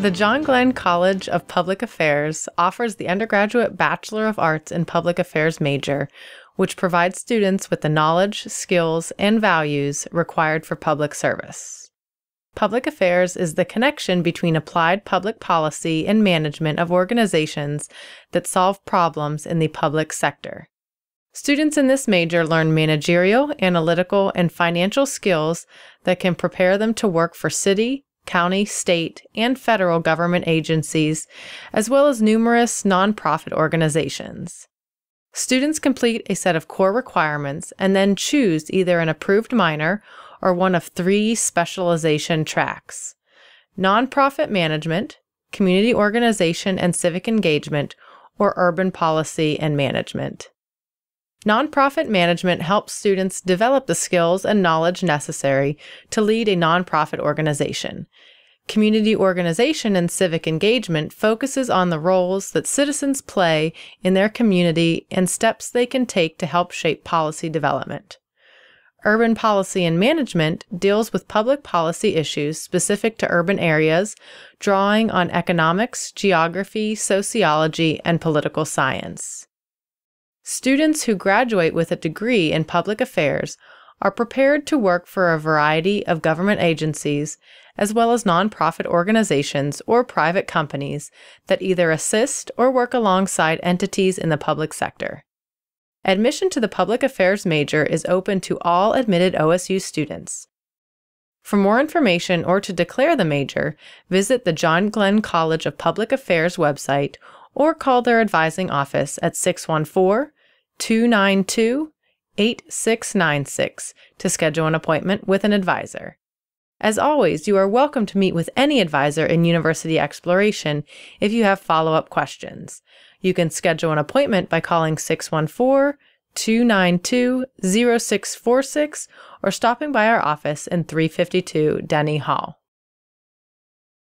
The John Glenn College of Public Affairs offers the undergraduate Bachelor of Arts in Public Affairs major, which provides students with the knowledge, skills, and values required for public service. Public affairs is the connection between applied public policy and management of organizations that solve problems in the public sector. Students in this major learn managerial, analytical, and financial skills that can prepare them to work for city, county, state, and federal government agencies, as well as numerous nonprofit organizations. Students complete a set of core requirements and then choose either an approved minor or one of three specialization tracks nonprofit management, community organization and civic engagement, or urban policy and management. Nonprofit management helps students develop the skills and knowledge necessary to lead a nonprofit organization. Community organization and civic engagement focuses on the roles that citizens play in their community and steps they can take to help shape policy development. Urban policy and management deals with public policy issues specific to urban areas, drawing on economics, geography, sociology, and political science. Students who graduate with a degree in public affairs are prepared to work for a variety of government agencies, as well as nonprofit organizations or private companies that either assist or work alongside entities in the public sector. Admission to the public affairs major is open to all admitted OSU students. For more information or to declare the major, visit the John Glenn College of Public Affairs website or call their advising office at 614 292 8696 to schedule an appointment with an advisor. As always, you are welcome to meet with any advisor in university exploration if you have follow up questions. You can schedule an appointment by calling 614 292 0646 or stopping by our office in 352 Denney Hall.